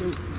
Don't